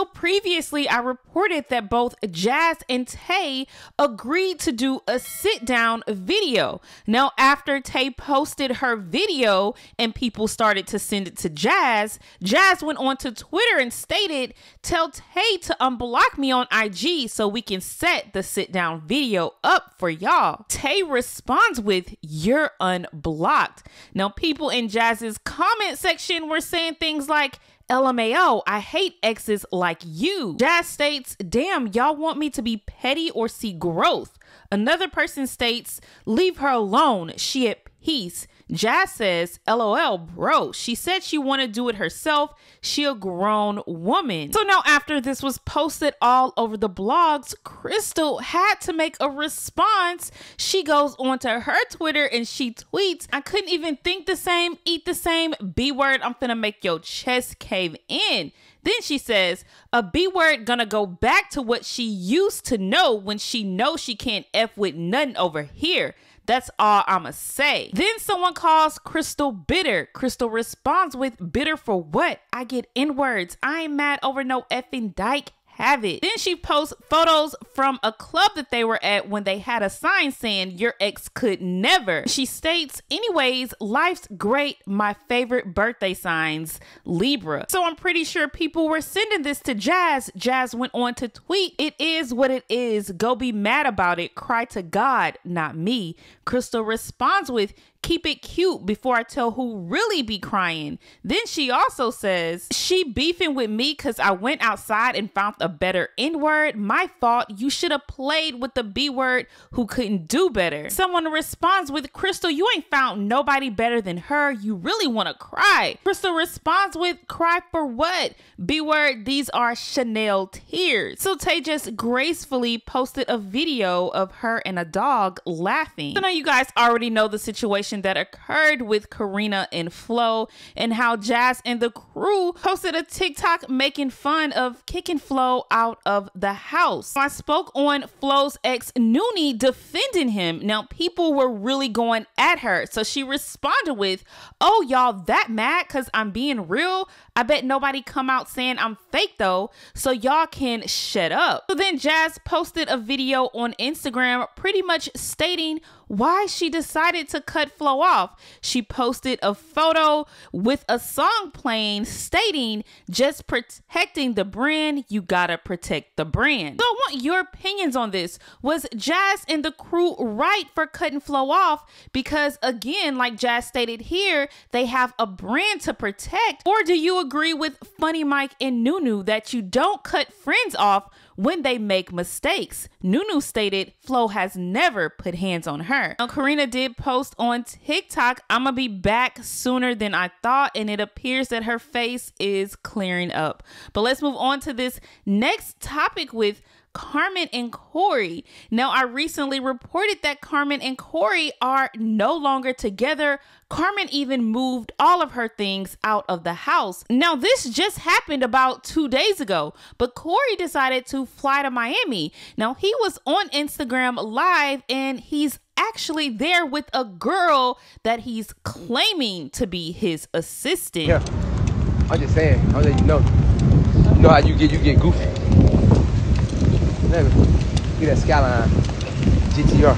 So previously, I reported that both Jazz and Tae agreed to do a sit down video. Now, after Tae posted her video and people started to send it to Jazz, Jazz went on to Twitter and stated, Tell Tae to unblock me on IG so we can set the sit down video up for y'all. Tae responds with, You're unblocked. Now, people in Jazz's comment section were saying things like, LMAO, I hate exes like you. Jazz states, damn, y'all want me to be petty or see growth. Another person states, leave her alone. She at peace. Jazz says, LOL, bro. She said she wanted to do it herself. She a grown woman. So now after this was posted all over the blogs, Crystal had to make a response. She goes onto her Twitter and she tweets, I couldn't even think the same, eat the same, B word, I'm finna make your chest cave in. Then she says, a B word gonna go back to what she used to know when she knows she can't F with nothing over here. That's all I'ma say. Then someone calls Crystal bitter. Crystal responds with bitter for what? I get N words. I ain't mad over no effing dyke have it. Then she posts photos from a club that they were at when they had a sign saying your ex could never. She states, anyways, life's great. My favorite birthday signs, Libra. So I'm pretty sure people were sending this to Jazz. Jazz went on to tweet, it is what it is. Go be mad about it. Cry to God, not me. Crystal responds with, keep it cute before I tell who really be crying. Then she also says, she beefing with me because I went outside and found a better N word. My fault. You should have played with the B word who couldn't do better. Someone responds with, Crystal, you ain't found nobody better than her. You really want to cry. Crystal responds with, cry for what? B word, these are Chanel tears. So Tae just gracefully posted a video of her and a dog laughing. So now you guys already know the situation situation that occurred with Carena and Flo and how Jazz and the crew posted a TikTok making fun of kicking Flo out of the house. I spoke on Flo's ex Noonie defending him. Now people were really going at her. So she responded with, "Oh y'all that mad cuz I'm being real? I bet nobody come out saying I'm fake though, so y'all can shut up." So then Jazz posted a video on Instagram pretty much stating why she decided to cut Flo off. She posted a photo with a song playing stating, just protecting the brand, you gotta protect the brand. So I want your opinions on this. Was Jazz and the crew right for cutting Flo off? Because again, like Jazz stated here, they have a brand to protect. Or do you agree with Funny Mike and Nunu that you don't cut friends off when they make mistakes. Nunu stated Flo has never put hands on her. Now, Carena did post on TikTok, I'm gonna be back sooner than I thought, and it appears that her face is clearing up. But let's move on to this next topic with Carmen and Corey. Now, I recently reported that Carmen and Corey are no longer together. Carmen even moved all of her things out of the house. Now, this just happened about two days ago, but Corey decided to fly to Miami. Now, he was on Instagram Live and he's actually there with a girl that he's claiming to be his assistant. Yeah, I'm just saying, I'll let you know. You know how you get you get goofy. Look at that skyline. Uh, GTR.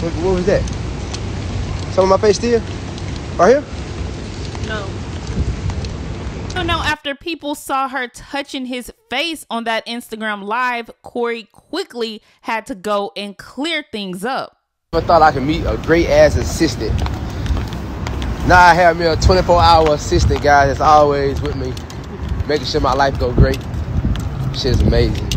What, what was that? Some of my face still? Right here? No. So now, after people saw her touching his face on that Instagram live, Corey quickly had to go and clear things up. I thought I could meet a great ass assistant now I have me a 24 hour assistant guy that's always with me, making sure my life go great. Shit's amazing.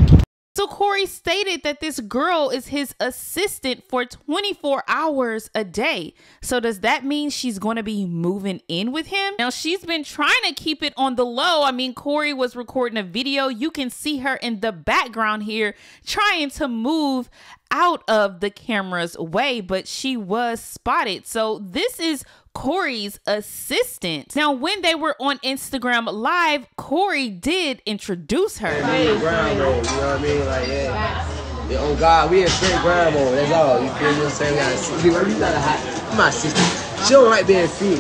So Corey stated that this girl is his assistant for 24 hours a day. So does that mean she's going to be moving in with him? Now she's been trying to keep it on the low. I mean, Corey was recording a video. You can see her in the background here trying to move out of the camera's way, but she was spotted. So this is Corey's assistant. Now, when they were on Instagram Live, Corey did introduce her. Yeah, ground roll, you know what I mean? Like, yeah. yeah oh God, we in straight ground roll. That's all. You feel me? I'm saying? We gotta see. You gotta hot. My sister. She don't like being seen.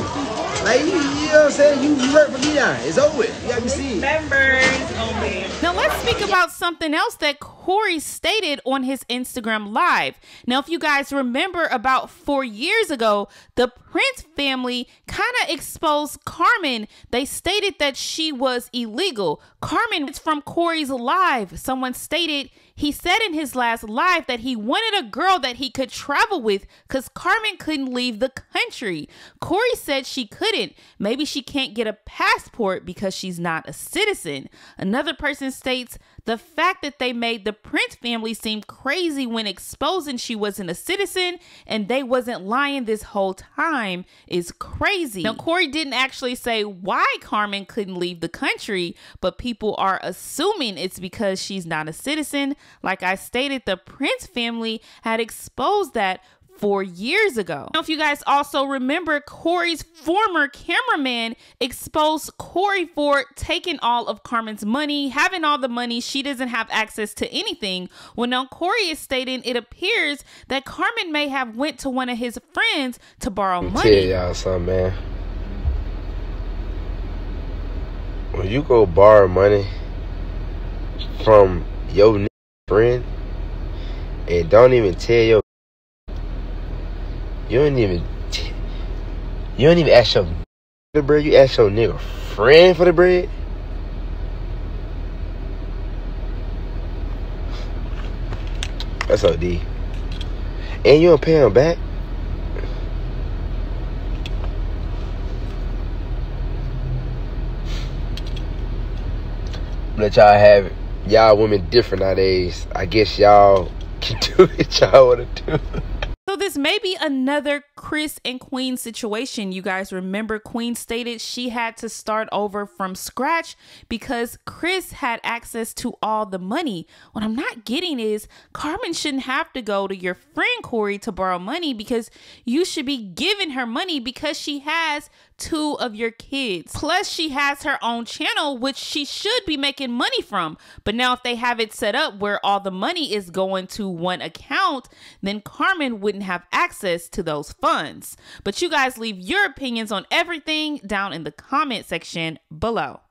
Like, you, you know what I'm saying? You, you work for me now. It's over. You got me seen. Members only. Now let's speak about something else that Corey stated on his Instagram live. Now, if you guys remember about four years ago, the Prince family kind of exposed Carmen. They stated that she was illegal. Carmen is from Corey's live. Someone stated he said in his last live that he wanted a girl that he could travel with because Carmen couldn't leave the country. Corey said she couldn't. Maybe she can't get a passport because she's not a citizen. Another person states the fact that they made the Prince family seem crazy when exposing she wasn't a citizen and they wasn't lying this whole time is crazy. Now, Corey didn't actually say why Carmen couldn't leave the country, but people are assuming it's because she's not a citizen. Like I stated, the Prince family had exposed that four years ago. Now, if you guys also remember, Corey's former cameraman exposed Corey for taking all of Carmen's money, having all the money. She doesn't have access to anything. Well, now Corey is stating it appears that Carmen may have went to one of his friends to borrow money. Tell y'all something, man. When you go borrow money from your friend and don't even tell your you don't even you don't even ask your the bread, you ask your nigga friend for the bread. That's OD. And you don't pay him back. Let y'all have it. Y'all women different nowadays. I guess y'all can do what y'all want to do. So this may be another Chris and Queen situation. You guys remember Queen stated she had to start over from scratch because Chris had access to all the money. What I'm not getting is Carmen shouldn't have to go to your friend Corey to borrow money because you should be giving her money because she has two of your kids. Plus, she has her own channel, which she should be making money from. But now, if they have it set up where all the money is going to one account, then Carmen wouldn't have access to those funds. But you guys leave your opinions on everything down in the comment section below.